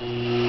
Bye.